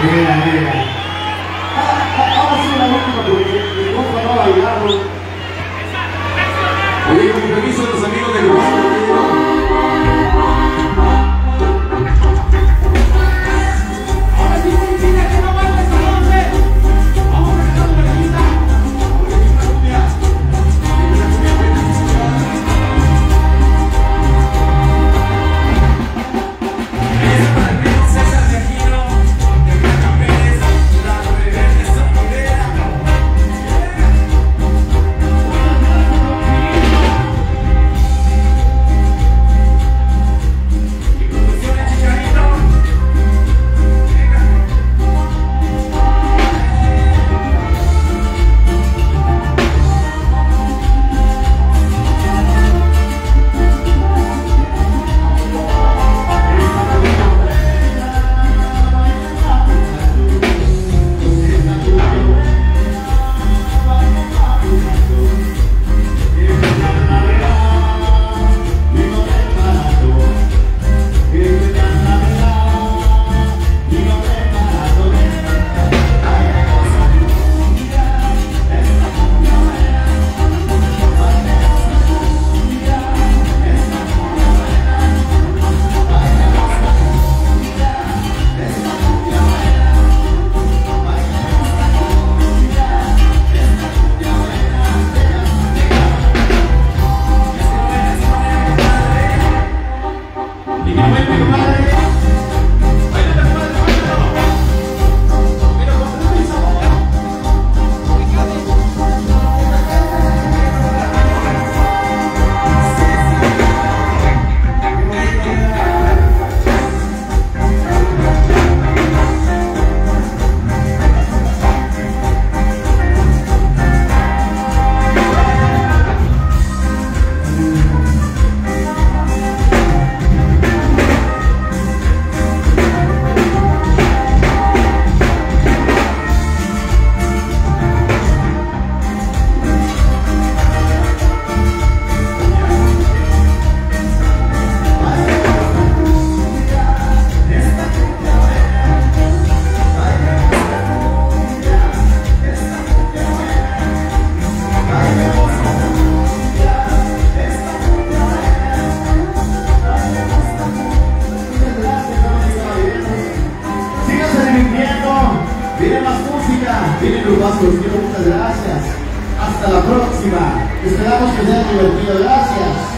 Mira, mira. Ahora sí, la última, porque no bailaron. Próxima. Esperamos que sea divertido. Gracias.